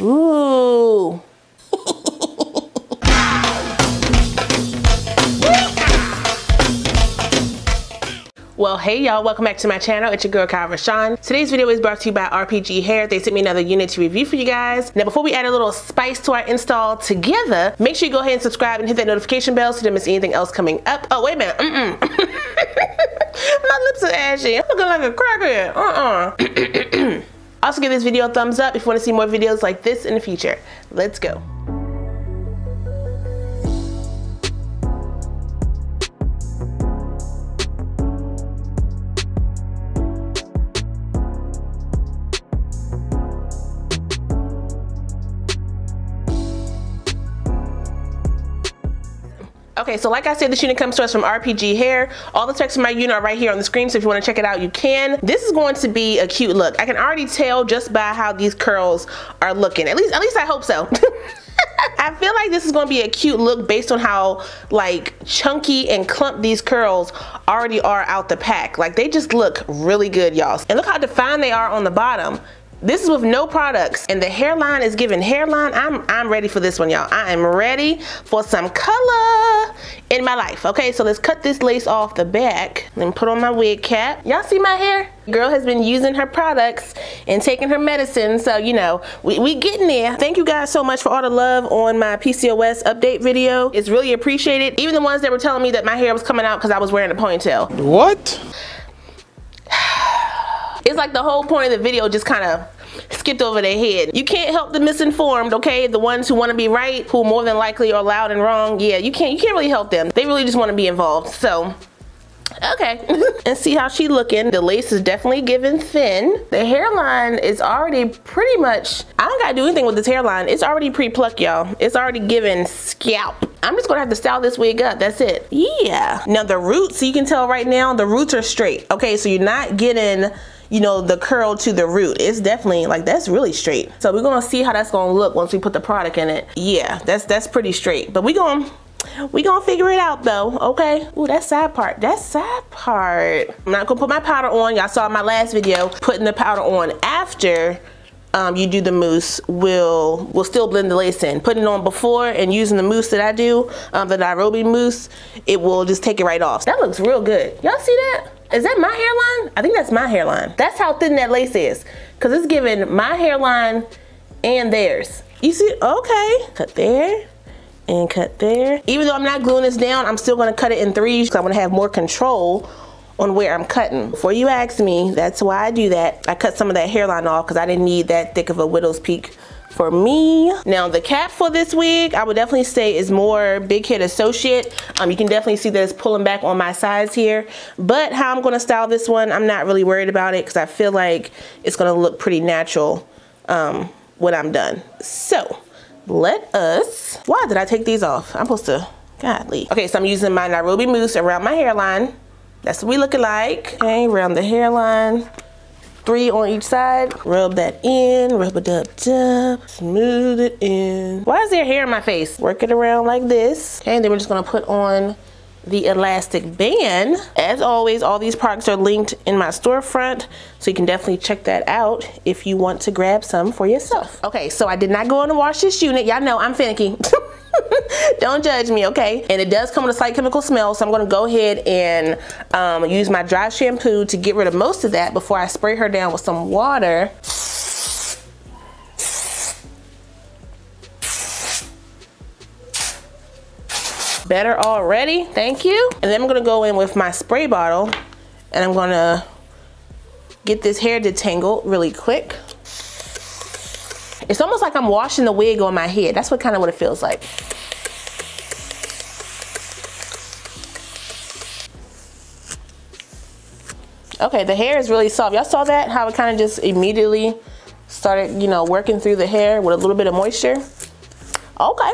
Ooh. Well, hey y'all, welcome back to my channel. It's your girl, Kie RaShon. Today's video is brought to you by RPG Hair. They sent me another unit to review for you guys. Now, before we add a little spice to our install together, make sure you go ahead and subscribe and hit that notification bell so you don't miss anything else coming up. Oh, wait a minute. Mm-mm. my lips are ashy. I'm looking like a crackhead. Uh-uh. also, give this video a thumbs up if you want to see more videos like this in the future. Let's go. Okay, so like I said, this unit comes to us from RPG Hair. All the specs of my unit are right here on the screen, so if you wanna check it out, you can. This is going to be a cute look. I can already tell just by how these curls are looking. At least, at least I hope so. I feel like this is gonna be a cute look based on how like chunky and clump these curls already are out the pack. Like they just look really good, y'all. And look how defined they are on the bottom. This is with no products and the hairline is giving hairline. I'm, I'm ready for this one, y'all. I am ready for some color in my life. Okay, so let's cut this lace off the back and put on my wig cap. Y'all see my hair? Girl has been using her products and taking her medicine. So, you know, we, we getting there. Thank you guys so much for all the love on my PCOS update video. It's really appreciated. Even the ones that were telling me that my hair was coming out because I was wearing a ponytail. What? It's like the whole point of the video just kind of skipped over their head. You can't help the misinformed, okay? The ones who want to be right, who more than likely are loud and wrong. Yeah, you can't you can't really help them. They really just want to be involved. So okay and see how she looking the lace is definitely giving thin the hairline is already pretty much i don't gotta do anything with this hairline it's already pre-plucked y'all it's already giving scalp i'm just gonna have to style this wig up that's it yeah now the roots you can tell right now the roots are straight okay so you're not getting you know, the curl to the root. It's definitely like that's really straight. So we're gonna see how that's gonna look once we put the product in it. Yeah, that's that's pretty straight. But we gonna we gonna figure it out though, okay? Ooh, that side part, that side part. I'm not gonna put my powder on. Y'all saw my last video, putting the powder on after um, you do the mousse will will still blend the lace in. Putting it on before and using the mousse that I do, um, the Nairobi mousse, it will just take it right off. That looks real good. Y'all see that? Is that my hairline? I think that's my hairline. That's how thin that lace is. Cause it's giving my hairline and theirs. You see, okay. Cut there and cut there. Even though I'm not gluing this down, I'm still gonna cut it in threes because I wanna have more control on where I'm cutting. Before you ask me, that's why I do that. I cut some of that hairline off because I didn't need that thick of a widow's peak for me. Now the cap for this wig, I would definitely say is more big head associate. Um, you can definitely see that it's pulling back on my sides here. But how I'm gonna style this one, I'm not really worried about it because I feel like it's gonna look pretty natural um, when I'm done. So let us, why did I take these off? I'm supposed to, godly. Okay, so I'm using my Nairobi mousse around my hairline. That's what we looking like. Okay, around the hairline three on each side. Rub that in, rub it up, up, smooth it in. Why is there hair in my face? Work it around like this. And then we're just gonna put on the elastic band. As always, all these products are linked in my storefront, so you can definitely check that out if you want to grab some for yourself. Okay, so I did not go in and wash this unit. Y'all know I'm finicky. Don't judge me, okay? And it does come with a slight chemical smell, so I'm gonna go ahead and um, use my dry shampoo to get rid of most of that before I spray her down with some water. Better already, thank you. And then I'm gonna go in with my spray bottle and I'm gonna get this hair detangled really quick. It's almost like I'm washing the wig on my head. That's what kind of what it feels like. Okay, the hair is really soft. Y'all saw that? How it kind of just immediately started, you know, working through the hair with a little bit of moisture. Okay.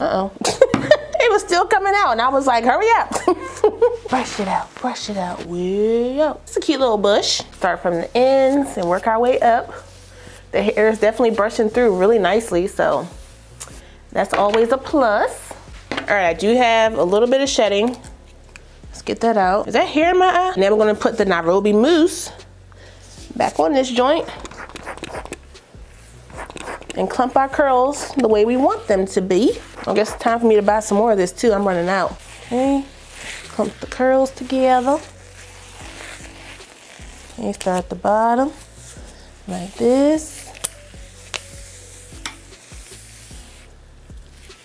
Uh-oh. it was still coming out and I was like, hurry up. brush it out, brush it out, way out. It's a cute little bush. Start from the ends and work our way up. The hair is definitely brushing through really nicely, so that's always a plus. All right, I do have a little bit of shedding. Let's get that out. Is that hair in my eye? And then we're gonna put the Nairobi mousse back on this joint. and clump our curls the way we want them to be. I guess it's time for me to buy some more of this too. I'm running out. Okay, clump the curls together. Okay, start at the bottom like this.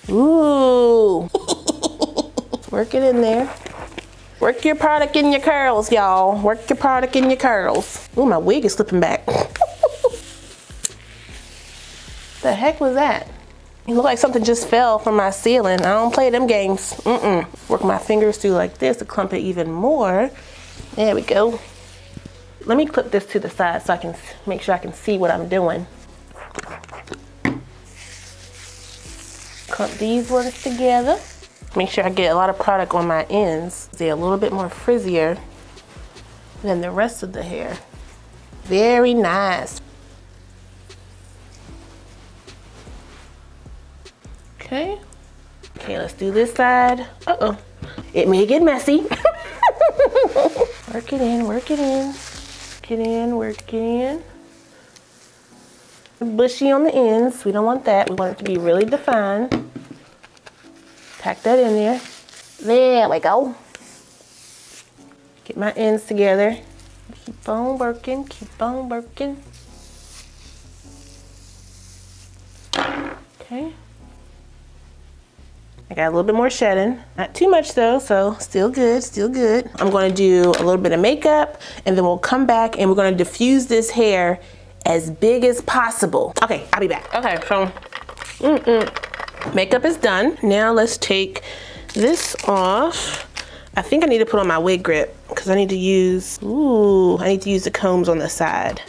Ooh. Work it in there. Work your product in your curls, y'all. Work your product in your curls. Ooh, my wig is slipping back. the heck was that? It looked like something just fell from my ceiling. I don't play them games. Mm-mm. Work my fingers through like this to clump it even more. There we go. Let me clip this to the side so I can make sure I can see what I'm doing. Clump these ones together. Make sure I get a lot of product on my ends. They're a little bit more frizzier than the rest of the hair. Very nice. Okay. Okay, let's do this side. Uh-oh. It may get messy. work it in, work it in. Work it in, work it in. Bushy on the ends. We don't want that. We want it to be really defined. Pack that in there. There we go. Get my ends together. Keep on working, keep on working. Okay. I got a little bit more shedding. Not too much though, so still good, still good. I'm gonna do a little bit of makeup and then we'll come back and we're gonna diffuse this hair as big as possible. Okay, I'll be back. Okay, so, mm -mm. Makeup is done. Now let's take this off. I think I need to put on my wig grip because I need to use, ooh, I need to use the combs on the side.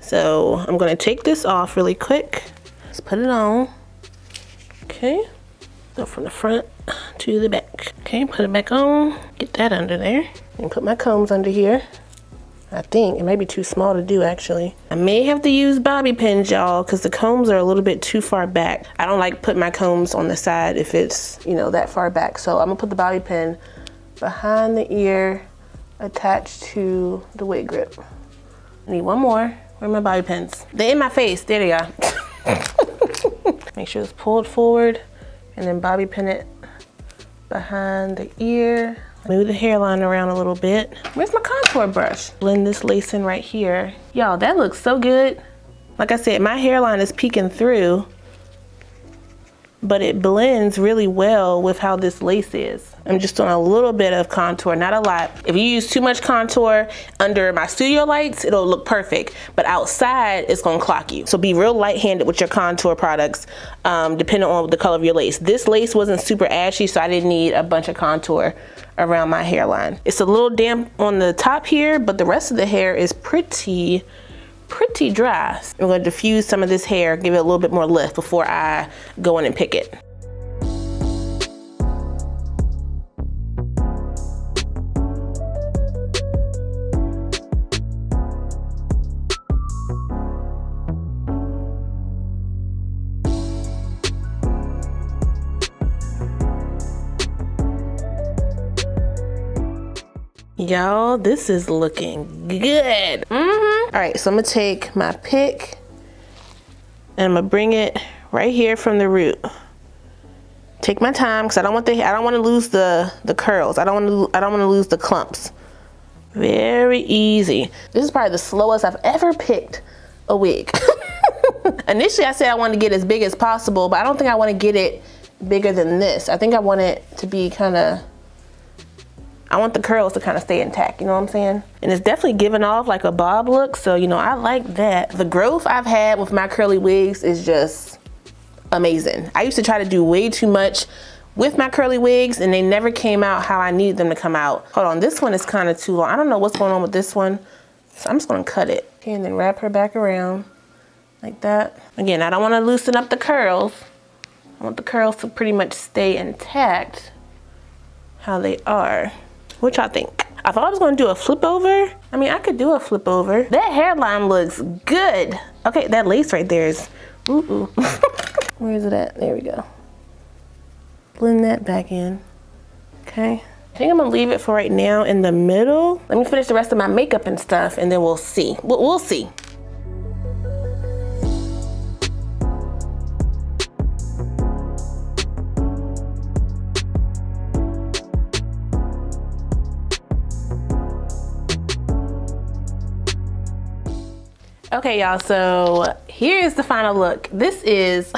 So I'm gonna take this off really quick. Let's put it on. Okay, go from the front to the back. Okay, put it back on, get that under there. And put my combs under here. I think. It may be too small to do actually. I may have to use bobby pins y'all because the combs are a little bit too far back. I don't like putting my combs on the side if it's, you know, that far back. So I'm gonna put the bobby pin behind the ear attached to the wig grip. Need one more. Where are my bobby pins? They're in my face. There they are. Make sure it's pulled forward and then bobby pin it behind the ear Move the hairline around a little bit. Where's my contour brush? Blend this lace in right here. Y'all, that looks so good. Like I said, my hairline is peeking through, but it blends really well with how this lace is. I'm just doing a little bit of contour, not a lot. If you use too much contour under my studio lights, it'll look perfect. But outside, it's gonna clock you. So be real light-handed with your contour products, um, depending on the color of your lace. This lace wasn't super ashy, so I didn't need a bunch of contour around my hairline. It's a little damp on the top here, but the rest of the hair is pretty, pretty dry. I'm gonna diffuse some of this hair, give it a little bit more lift before I go in and pick it. Y'all, this is looking good. Mm -hmm. All right, so I'm gonna take my pick and I'm gonna bring it right here from the root. Take my time because I don't want the I don't want to lose the the curls. I don't want to I don't want to lose the clumps. Very easy. This is probably the slowest I've ever picked a wig. Initially, I said I wanted to get as big as possible, but I don't think I want to get it bigger than this. I think I want it to be kind of I want the curls to kind of stay intact, you know what I'm saying? And it's definitely giving off like a bob look, so you know, I like that. The growth I've had with my curly wigs is just amazing. I used to try to do way too much with my curly wigs and they never came out how I need them to come out. Hold on, this one is kind of too long. I don't know what's going on with this one, so I'm just gonna cut it. Okay, and then wrap her back around like that. Again, I don't wanna loosen up the curls. I want the curls to pretty much stay intact how they are. What y'all think? I thought I was gonna do a flip over. I mean, I could do a flip over. That hairline looks good. Okay, that lace right there is, ooh, ooh. Where is it at? There we go. Blend that back in, okay. I think I'm gonna leave it for right now in the middle. Let me finish the rest of my makeup and stuff and then we'll see. We'll, we'll see. Okay, y'all, so here's the final look. This is,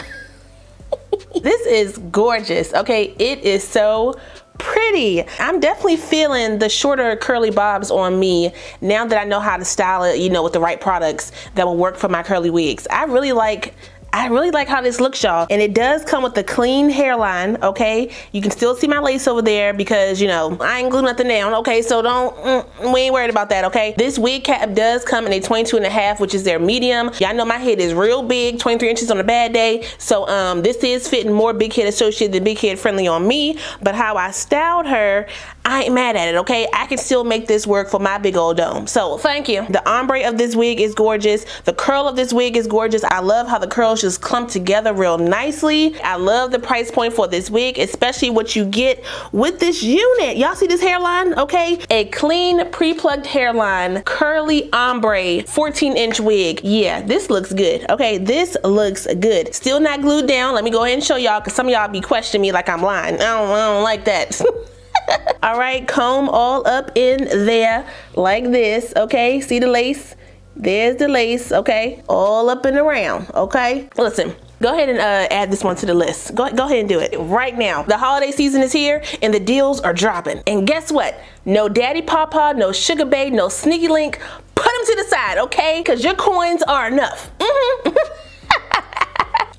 this is gorgeous, okay? It is so pretty. I'm definitely feeling the shorter curly bobs on me now that I know how to style it, you know, with the right products that will work for my curly wigs. I really like I really like how this looks, y'all. And it does come with a clean hairline, okay? You can still see my lace over there because, you know, I ain't glued nothing down, okay? So don't, mm, we ain't worried about that, okay? This wig cap does come in a 22 and a half, which is their medium. Y'all know my head is real big, 23 inches on a bad day. So um, this is fitting more big head associated than big head friendly on me. But how I styled her, I ain't mad at it, okay? I can still make this work for my big old dome. So thank you. The ombre of this wig is gorgeous. The curl of this wig is gorgeous. I love how the curls just clump together real nicely. I love the price point for this wig, especially what you get with this unit. Y'all see this hairline, okay? A clean pre-plucked hairline, curly ombre, 14 inch wig. Yeah, this looks good, okay? This looks good. Still not glued down. Let me go ahead and show y'all because some of y'all be questioning me like I'm lying. I don't, I don't like that. all right, comb all up in there like this, okay? See the lace? There's the lace, okay? All up and around, okay? Listen, go ahead and uh, add this one to the list. Go, go ahead and do it right now. The holiday season is here and the deals are dropping. And guess what? No Daddy Papa, no Sugar Babe, no Sneaky Link. Put them to the side, okay? Because your coins are enough. Mm -hmm.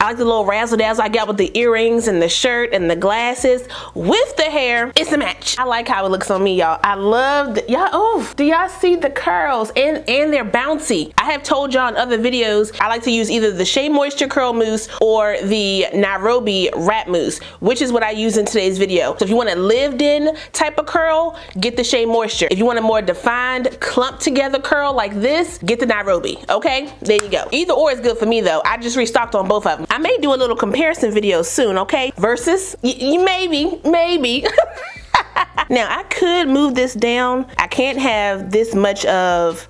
I like the little razzle dazzle I got with the earrings and the shirt and the glasses with the hair. It's a match. I like how it looks on me, y'all. I love, y'all, oh, do y'all see the curls? And, and they're bouncy. I have told y'all in other videos, I like to use either the Shea Moisture Curl Mousse or the Nairobi Wrap Mousse, which is what I use in today's video. So if you want a lived in type of curl, get the Shea Moisture. If you want a more defined clump together curl like this, get the Nairobi, okay? There you go. Either or is good for me though. I just restocked on both of them. I may do a little comparison video soon, okay? Versus, you maybe, maybe. now I could move this down. I can't have this much of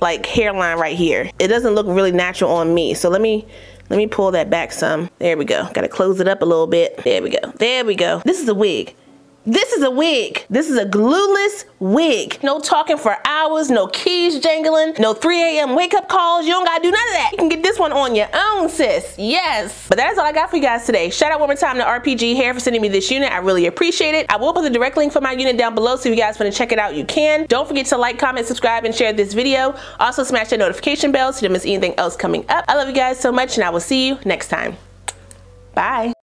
like hairline right here. It doesn't look really natural on me. So let me let me pull that back some. There we go. Gotta close it up a little bit. There we go. There we go. This is a wig. This is a wig. This is a glueless wig. No talking for hours, no keys jangling, no 3 a.m. wake up calls. You don't gotta do none of that. You can get this one on your own, sis. Yes. But that's all I got for you guys today. Shout out one more time to RPG Hair for sending me this unit. I really appreciate it. I will put the direct link for my unit down below so if you guys want to check it out, you can. Don't forget to like, comment, subscribe, and share this video. Also smash that notification bell so you don't miss anything else coming up. I love you guys so much and I will see you next time. Bye.